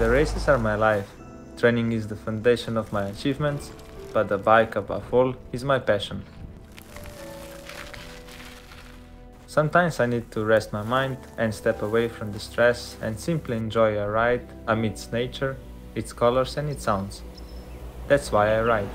The races are my life. Training is the foundation of my achievements, but the bike above all is my passion. Sometimes I need to rest my mind and step away from the stress and simply enjoy a ride amidst nature, its colors and its sounds. That's why I ride.